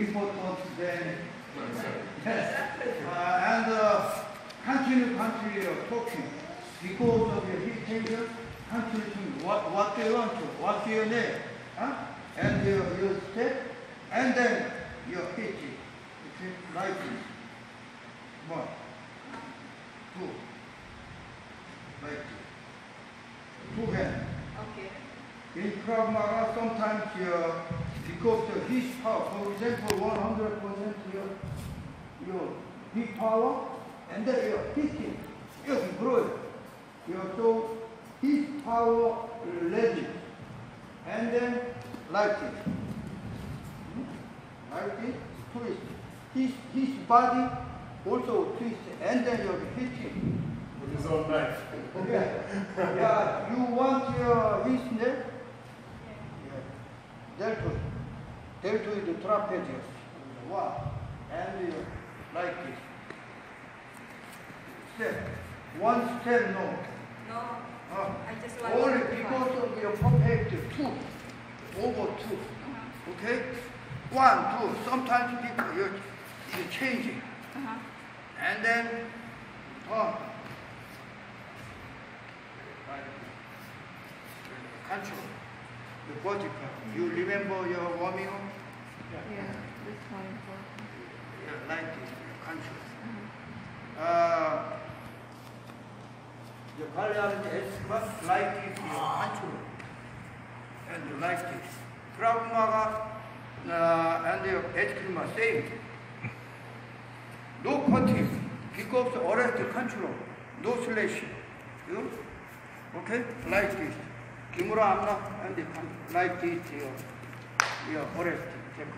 before thought then. Yes. Uh, and uh, continue, continue talking because of your heat changes. Continue to what what do you want to, what you need, huh? and your your step, and then your hit it. It's like this. One, two, like this. Two hands. Okay. In Krav Maga, sometimes your because the hip power, for example, 100% your, your hip power, and then your hitting, 여기 grow. Your so hip power ready, and then like this, Hmm? like this, twist. His, his body also twist, and then you're hitting. With his own knife. Okay. yeah, you want your his neck? Yeah. Deltoid. Deltoid trapezius. One. And you like this. Step. One step, no. No, Uh, I just want only to because of your perfect two. Over two. Uh-huh. Okay? One, two. Sometimes people, you're, you're changing. Uh-huh. And then, oh, control the photograph. You remember your warming. Yeah, yeah this one. Yeah, like this, conscious. Mm-hmm. Uh, the Kalyan is just like it is natural and like this. Krav Maga uh, and the Eskrima same. No contest because arrest control, no selection. You? Okay? Like this. 김우라 암나 안데 나이 티티요 이어 오레스 테크